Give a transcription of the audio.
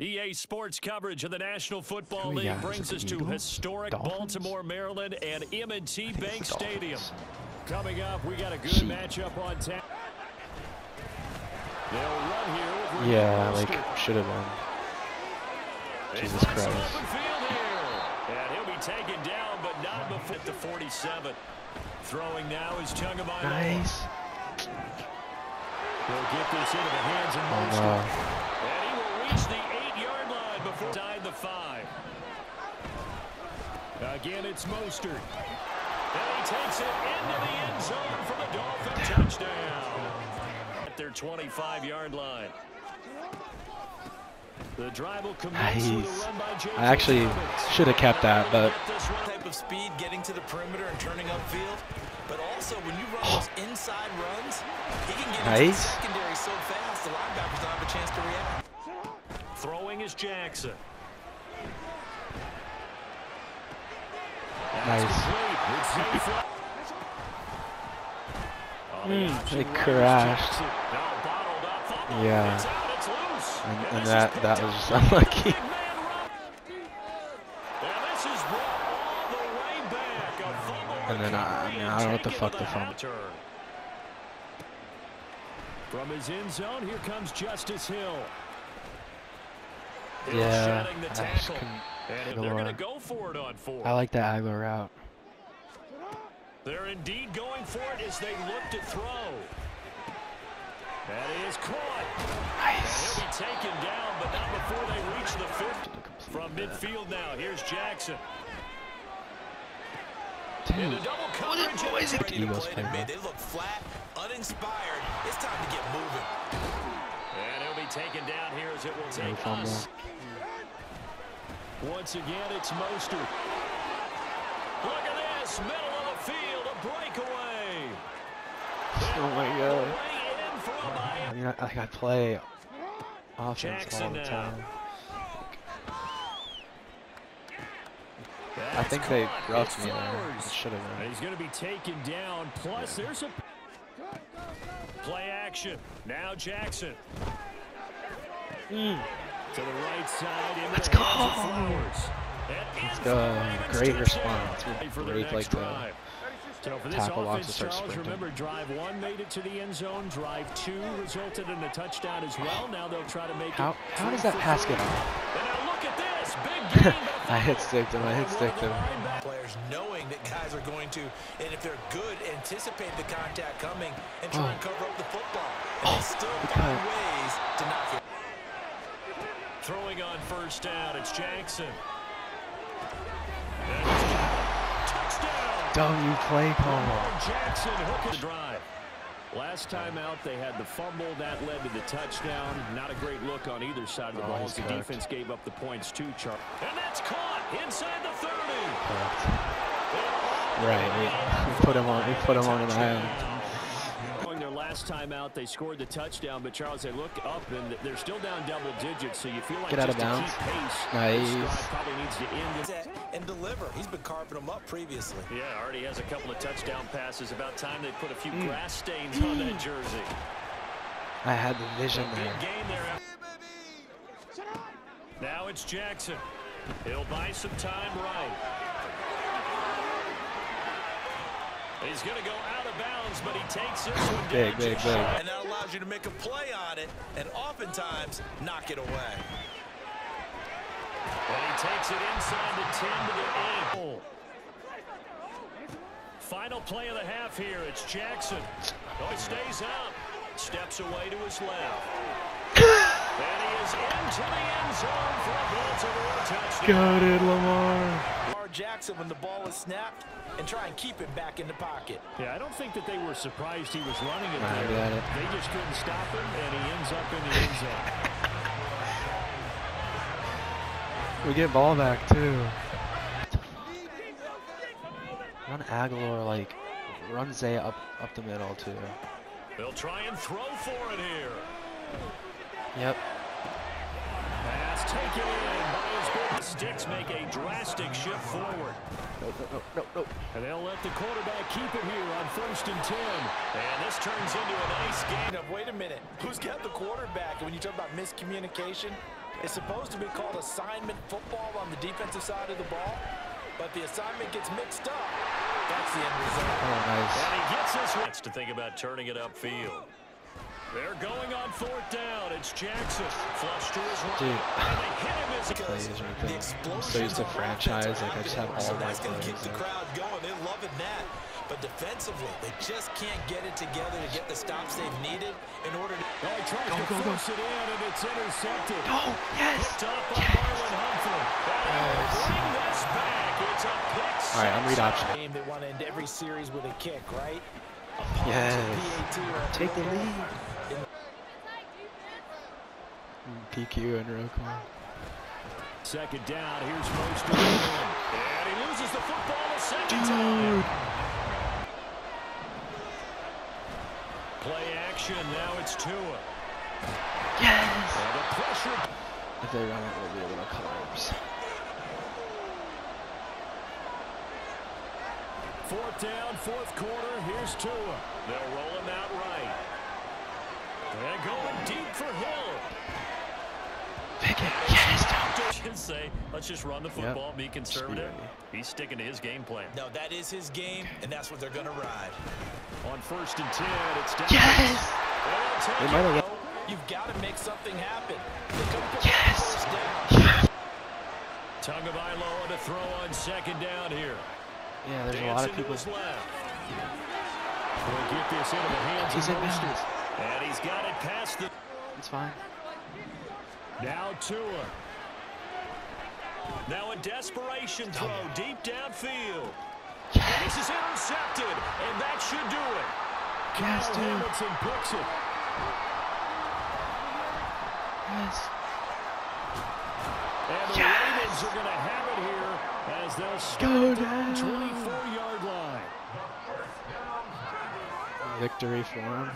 EA Sports coverage of the National Football League brings us to historic Dolphins? Baltimore, Maryland, and M&T Bank Stadium. Coming up, we got a good Sheep. matchup on tap. They'll run here with Yeah, like should have been. Jesus Christ. open field here. And he'll be taken down, but not before at the 47. Throwing now is Chungabay. Nice. He'll get this into the hands of Oh Mostert. And he will reach the before the five. Again, it's Mostert. And he takes it into the end zone for the Dolphin touchdown. At their 25-yard line. The drive will commence Nice. run by J.K. I actually should have kept that, but Get this one. type of speed getting to the perimeter and turning upfield. But also, when you run those inside runs, he can get into the Nice. secondary so fast, the linebackers don't have a chance to react. Throwing is Jackson. nice. Complete. It's safe. On the Mm, option they crashed. Jackson. Now bottled up. Fumble. Yeah. It's out. It's loose. And, and that that was just unlucky. Big man run. And this is brought all the way back. A fumble And then I- I mean, I don't know what the fuck the fumble- From his end zone, here comes Justice Hill. Hill Yeah, shedding the I just tackle. couldn't And figure they're going out. go for it on four. I like that Agholor route. They're indeed going for it as they look to throw. That is caught. Nice. He'll be taken down, but not before they reach the 50. From midfield now, here's Jackson. Dude, what is, what is it? Eagles play play to mid. well. They look flat, uninspired. It's time to get moving. And he'll be taken down here as it will take fumble. us. Once again, it's Mostert. Look at this, middle of the field, a breakaway. Oh my god. Way in from I mean, I, like I play offense Jackson all the time. I think they roughed me there. Should have been. he's going to be taken down. Plus, there's a play action. Now Jackson. Mm. To the right side. Let's the hands of go. Let's go. for the Ravens Great response. Great Ready for their break next like drive. So for this tackle offense, Charles, sprinting. remember, drive one made it to the end zone. Drive two resulted in a touchdown as well. Now they'll try to make How it how does that pass get on? And now look at this. Big game. but hit sticked him. I hit And one of sticked the him. Players knowing that guys are going to, and if they're good, anticipate the contact coming and try Oh. and cover up the football. And they still find ways to knock it. Throwing on first down, it's Jackson. And he's got. Touchdown! W play call. Jackson hooking the drive. Last time out, they had the fumble. That led to the touchdown. Not a great look on either side of the Oh, ball as the cooked. defense gave up the points to Charles. And that's caught inside the 30. Correct. Right. We, put him on. We put him on an island. Going their last time out, they scored the touchdown, but Charles, they look up and they're still down double digits, so you feel like Get out just of to bounds. keep pace, Nice. probably needs to end. And deliver. He's been carving them up previously. Yeah, already has a couple of touchdown passes. About time they put a few Mm. grass stains on that jersey. I had the vision Big there. game there. Now it's Jackson. He'll buy some time right. He's going to go out of bounds, but he takes this one down. Big, big, big. And that allows you to make a play on it and oftentimes knock it away. And he takes it inside the 10 to the 8. Final play of the half here. It's Jackson. Oh, he stays out. Steps away to his left. and he is into the end zone for a Baltimore touchdown. Got it, Lamar. Lamar Jackson when the ball is snapped and try and keep it back in the pocket. Yeah, I don't think that they were surprised he was running it Nah, there. it. They just couldn't stop him, and he ends up in the end zone. We get ball back too. Run Agholor like run Zay up up the middle too. They'll try and throw for it here. Yep. Pass taken in by his big sticks make a drastic shift forward. No, no, no, no, no. And they'll let the quarterback keep it here on first and 10. And this turns into a nice game. Now, wait a minute. Who's got the quarterback? And when you talk about miscommunication, It's supposed to be called assignment football on the defensive side of the ball, but the assignment gets mixed up. That's the end result. Oh, nice. And he gets his chance to think about turning it upfield. They're going on fourth down. It's Jackson. Flush to his right. Dude. And they hit him as he Plays right The there. I'm so explosions used to franchise, like I just have all so my that's gonna keep the crowd going. They're loving that. But defensively, they just can't get it together to get the stops they've needed in order to. Oh, he tries Go, to go, go. it in, and it's intercepted. Oh, yes! Picked up Yes! Marlon Humphrey. Yes. bring this back. It's a pick All right, I'm read option. game they want to end every series with a kick, right? Yes. PAT or a Take the lead. PQ and Roquan. Second down. Here's Mostert. and he loses the football a second time. Play action. Now it's Tua. Yes! And the pressure. If they run it, we'll be able to collapse. Fourth down, fourth quarter. Here's Tua. They'll roll him out right. And going deep for Hill. Pick it. Yes! Just say, let's just run the football, be conservative. He's sticking to his game plan. No, that is his game, and that's what they're going to ride. On first and ten, it's down. Yes! They'll take They it. might have. You've got to make something happen. They couldn't Yes! the first down. To throw on second down here. Yeah, there's a lot of Dancing to people. his left. Will get this into the hands He's of in Mostert. And he's got it past the. It's fine. Now Tua. Now a desperation throw deep downfield. And this is intercepted, and that should do it. Yes, Kyle dude. Hamilton picks it. Yes. And the Yes. Ravens are going to have it here as they'll start down. the 24-yard line. Victory for him.